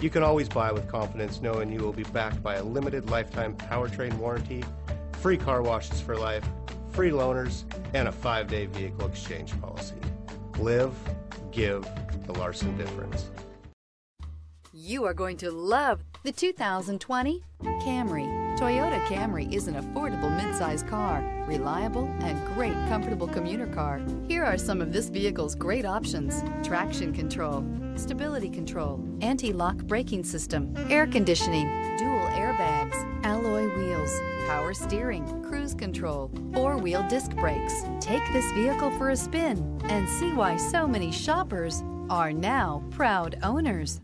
You can always buy with confidence knowing you will be backed by a limited lifetime powertrain warranty, free car washes for life, free loaners, and a five day vehicle exchange policy. Live, give the Larson difference. You are going to love the 2020 Camry. Toyota Camry is an affordable midsize car, reliable and great comfortable commuter car. Here are some of this vehicle's great options. Traction control, stability control, anti-lock braking system, air conditioning, dual airbags, alloy wheels, power steering, cruise control, four-wheel disc brakes. Take this vehicle for a spin and see why so many shoppers are now proud owners.